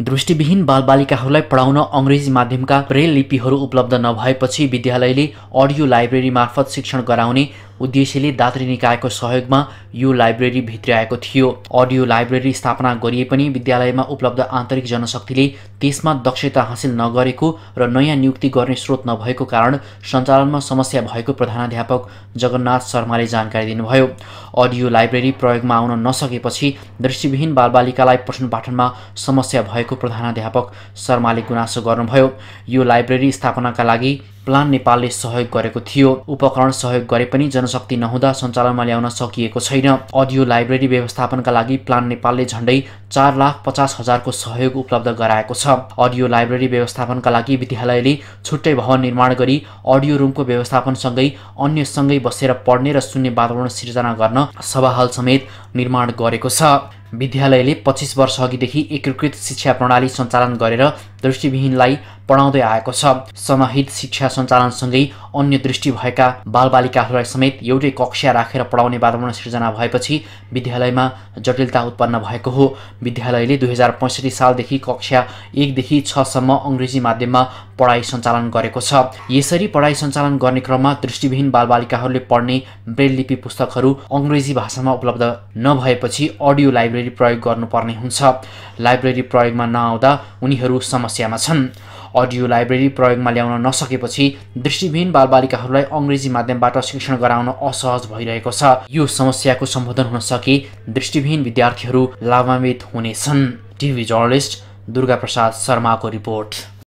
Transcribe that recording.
दृष्टिविहीन बालबालिकाहरूलाई पढाउन अङ्ग्रेजी माध्यमका ब्रेल लिपिहरू उपलब्ध नभएपछि विद्यालयले अडियो लाइब्रेरी मार्फत शिक्षण गराउने उद्देश्यले दात्री निकायको सहयोगमा यो लाइब्रेरी भित्र्याएको थियो। अडियो लाइब्रेरी स्थापना गरिए पनि विद्यालयमा उपलब्ध आन्तरिक जनशक्तिले त्यसमा दक्षता हासिल नगरेको र नयाँ नियुक्ति गर्ने स्रोत नभएको कारण सञ्चालनमा समस्या भएको प्रधानाध्यापक जगन्नाथ शर्माले जानकारी दिनुभयो। अडियो लाइब्रेरी प्रयोगमा आउन नसकेपछि दृष्टिविहीन बालबालिकालाई पठन पाठनमा समस्या भएको प्रधानाध्यापक शर्माले गुनासो गर्नुभयो। यो लाइब्रेरी स्थापनाका लागि प्लान नेपालले सहयोग गरेको थियो। उपकरण सहयोग गरे पनि जनशक्ति नहुँदा सञ्चालनमा ल्याउन सकिएको छैन। अडियो लाइब्रेरी व्यवस्थापनका लागि प्लान नेपालले झन्डै चार लाख पचास हजारको सहयोग उपलब्ध गराएको छ। अडियो लाइब्रेरी व्यवस्थापनका लागि विद्यालयले छुट्टै भवन निर्माण गरी अडियो रुमको व्यवस्थापनसँगै अन्यसँगै बसेर पढ्ने र सुन्ने वातावरण सिर्जना गर्न सभाहल समेत निर्माण गरेको छ। विद्यालयले पच्चिस वर्ष अघिदेखि एकीकृत शिक्षा प्रणाली सञ्चालन गरेर दृष्टिविहीनलाई पढाउँदै आएको छ। समाहित शिक्षा सञ्चालनसँगै अन्य दृष्टि भएका बालबालिकाहरूलाई समेत एउटै कक्षा राखेर पढाउने वातावरण सिर्जना भएपछि विद्यालयमा जटिलता उत्पन्न भएको हो। विद्यालयले दुई हजार पैँसठी सालदेखि कक्षा एकदेखि छसम्म अङ्ग्रेजी माध्यममा पढाइ सञ्चालन गरेको छ। यसरी पढाइ सञ्चालन गर्ने क्रममा दृष्टिविहीन बालबालिकाहरूले पढ्ने ब्रेल लिपि पुस्तकहरू अङ्ग्रेजी भाषामा उपलब्ध नभएपछि अडियो लाइब्रेरी प्रयोग गर्नुपर्ने हुन्छ। लाइब्रेरी प्रयोगमा नआउँदा उनीहरू समस्यामा छन्। अडियो लाइब्रेरी प्रयोगमा ल्याउन नसकेपछि दृष्टिविहीन बालबालिकाहरूलाई अङ्ग्रेजी माध्यमबाट शिक्षण गराउन असहज भइरहेको छ। यो समस्याको सम्बोधन हुन सके दृष्टिविहीन विद्यार्थीहरू लाभान्वित हुनेछन्। टिभी जर्नलिस्ट दुर्गा प्रसाद शर्माको रिपोर्ट।